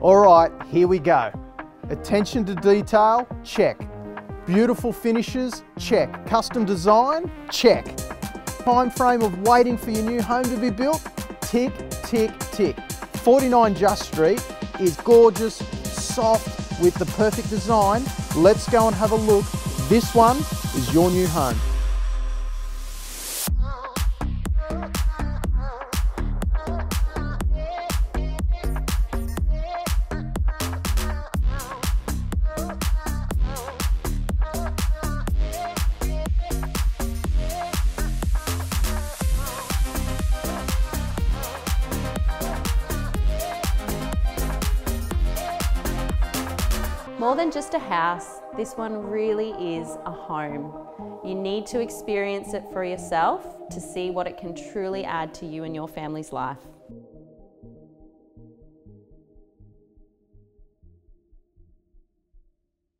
All right, here we go. Attention to detail, check. Beautiful finishes, check. Custom design, check. Time frame of waiting for your new home to be built, tick, tick, tick. 49 Just Street is gorgeous, soft, with the perfect design. Let's go and have a look. This one is your new home. More than just a house, this one really is a home. You need to experience it for yourself to see what it can truly add to you and your family's life.